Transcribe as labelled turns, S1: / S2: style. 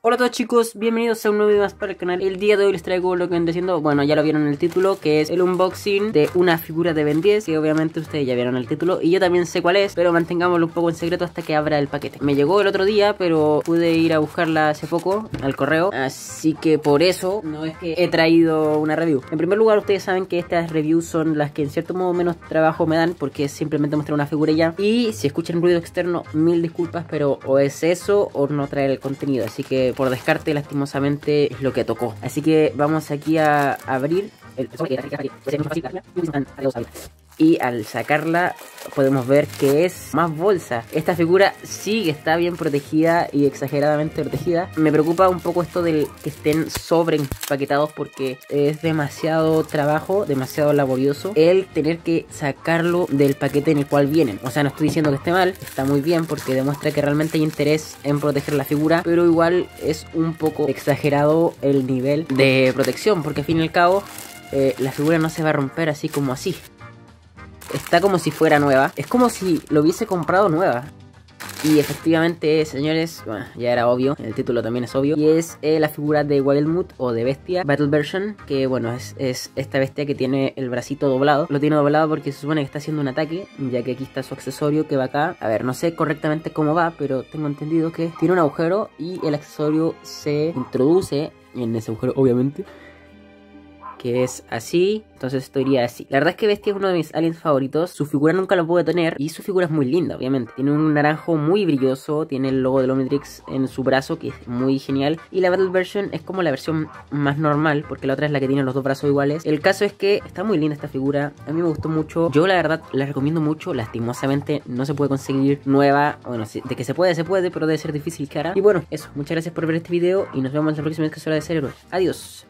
S1: Hola a todos chicos, bienvenidos a un nuevo video más para el canal. El día de hoy les traigo lo que ven diciendo, bueno ya lo vieron en el título Que es el unboxing de una figura de Ben 10 Que obviamente ustedes ya vieron el título Y yo también sé cuál es, pero mantengámoslo un poco en secreto hasta que abra el paquete. Me llegó el otro día, pero pude ir a buscarla hace poco al correo Así que por eso no es que he traído una review. En primer lugar ustedes saben que estas reviews son las que en cierto modo menos trabajo me dan Porque es simplemente mostrar una figura ya. Y si escuchan ruido externo, mil disculpas Pero o es eso o no traer el contenido Así que por descarte lastimosamente es lo que tocó. Así que vamos aquí a abrir el y al sacarla podemos ver que es más bolsa. Esta figura sí que está bien protegida y exageradamente protegida. Me preocupa un poco esto del que estén sobre empaquetados porque es demasiado trabajo, demasiado laborioso el tener que sacarlo del paquete en el cual vienen. O sea, no estoy diciendo que esté mal, está muy bien porque demuestra que realmente hay interés en proteger la figura, pero igual es un poco exagerado el nivel de protección porque al fin y al cabo eh, la figura no se va a romper así como así está como si fuera nueva. Es como si lo hubiese comprado nueva. Y efectivamente, señores, bueno, ya era obvio, el título también es obvio. Y es eh, la figura de Wildmoot o de Bestia Battle Version, que bueno, es, es, esta bestia que tiene el bracito doblado. Lo tiene doblado porque se supone que está haciendo un ataque, ya que aquí está su accesorio que va acá. A ver, no sé correctamente cómo va, pero tengo entendido que tiene un agujero y el accesorio se introduce en ese agujero, obviamente que es así, entonces esto iría así. La verdad es que Bestia es uno de mis aliens favoritos, su figura nunca lo pude tener y su figura es muy linda, obviamente. Tiene un naranjo muy brilloso, tiene el logo de Omnitrix en su brazo, que es muy genial. Y la Battle Version es como la versión más normal, porque la otra es la que tiene los dos brazos iguales. El caso es que está muy linda esta figura, a mí me gustó mucho. Yo la verdad la recomiendo mucho, lastimosamente no se puede conseguir nueva. Bueno, de que se puede, se puede, pero debe ser difícil hará. Y bueno, eso, muchas gracias por ver este video y nos vemos la próxima vez que de ser héroe. Adiós.